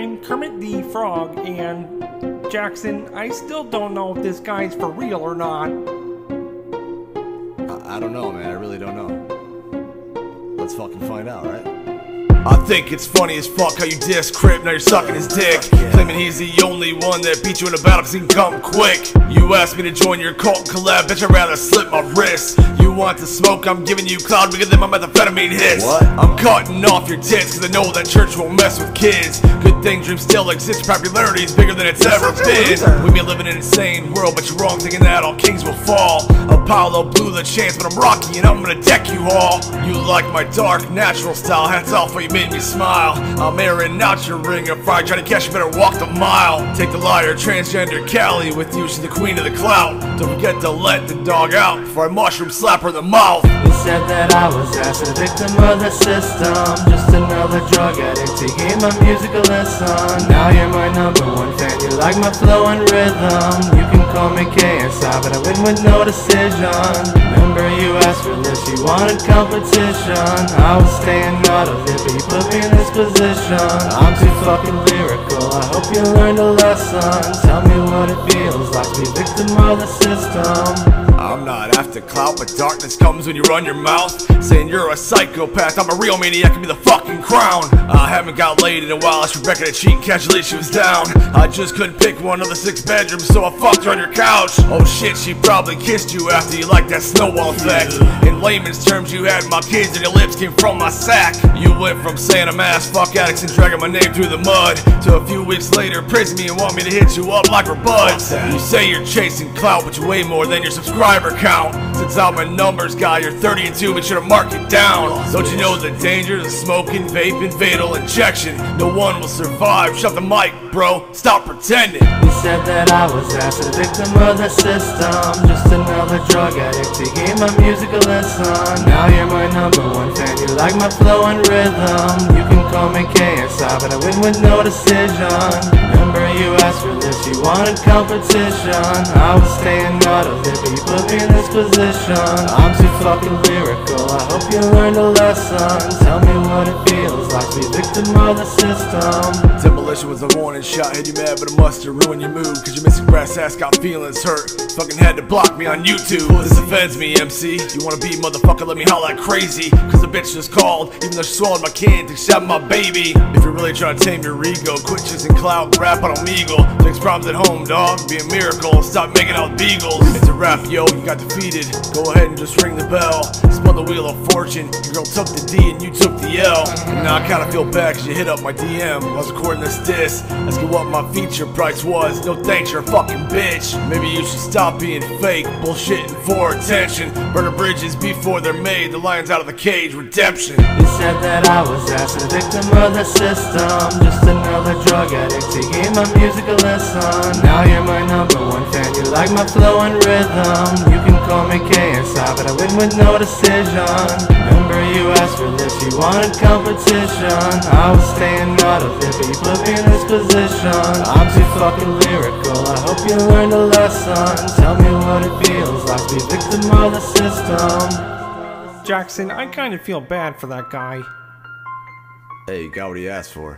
I'm Kermit the Frog, and Jackson, I still don't know if this guy's for real or not. I, I don't know, man. I really don't know. Let's fucking find out, right? I think it's funny as fuck how you diss Crypt, now you're sucking his dick. Claiming he's the only one that beat you in a battle cause he can come quick. You asked me to join your cult collab, bitch, I'd rather slip my wrist. You want to smoke, I'm giving you cloud bigger than my methamphetamine hits. What? I'm cutting off your tits cause I know that church won't mess with kids. Good thing dreams still exist, popularity is bigger than it's ever been. We may live in an insane world, but you're wrong thinking that all kings will fall. Apollo blew the chance, but I'm Rocky and I'm gonna deck you all. You like my dark, natural style, hats off for you made me smile. I'm airing out your ring of fire, trying to catch you better walk the mile. Take the liar, transgender Callie with you, she's the queen of the clout. Don't forget to let the dog out before I mushroom slap her in the mouth. You said that I was just a victim of the system. Just another drug addict taking my music a lesson. Now you're my number one fan, you like my flow and rhythm. You can call me KSI, but I win with no decision. Remember you asked for this, you wanted competition. I was staying out of it, but you put me in this position. I'm too fucking lyrical, I hope you learned a lesson. Tell me what it feels like to be victim of the system I'm not after clout, but darkness comes when you run your mouth. Saying you're a psychopath, I'm a real maniac, give me the fucking crown. I haven't got laid in a while, I should reckon a cheat, casually she was down. I just couldn't pick one of the six bedrooms, so I fucked her on your couch. Oh shit, she probably kissed you after you liked that snowball effect. In layman's terms, you had my kids and your lips came from my sack. You went from saying I'm ass fuck addicts and dragging my name through the mud to a few weeks later praising me and want me to hit you up like we're buds. You say you're chasing clout, but you're way more than your subscriber count. Since out my numbers, guy, you're 30 and 2, but should've marked it down. Don't you know the dangers of smoking, vaping, fatal injection? No one will survive. Shut the mic, bro. Stop pretending. You said that I was just a victim of the system Just another drug addict taking my music a lesson Now you're my number one fan, you like my flow and rhythm You can call me KSI, but I win with no decision Remember you asked for this, you wanted competition I was staying out of it, but you put in this position. I'm too fucking lyrical, I hope you learned a lesson. Tell me what it feels like to be victim of the system Demolition was a warning shot, hit you mad, but a must have ruined your mood. Cause your missing brass ass got feelings hurt. Fucking had to block me on YouTube. This offends me, MC. You wanna be motherfucker, let me howl like crazy. Cause the bitch just called, even though she swallowed my kid, think she my baby. If you're really trying to tame your ego, quit chasing clout, rap on Omegle. Fix problems at home, dog. Be a miracle. Stop making out beagles. It's a rap, yo, you got defeated. Go ahead and just ring the bell. Spun the wheel of fortune. Your girl took the D and you took the L. And now I kinda feel bad cause you hit up my DM. I was recording this diss. Asking what my feature price was. No thanks, you're a fucking bitch. Maybe you should stop being fake, bullshitting for attention. Burn the bridges before they're made. The lion's out of the cage. Redemption. You said that I was just a victim of the system Just another drug addict taking my music a lesson Now you're my number one fan, you like my flow and rhythm You can call me KSI, but I win with no decision Remember you asked for this, you wanted competition I was staying out of it, but you put me in this position I'm too fucking lyrical, I hope you learned a lesson Tell me what it feels like to be victim of the system Jackson, I kind of feel bad for that guy. Hey, you got what he asked for.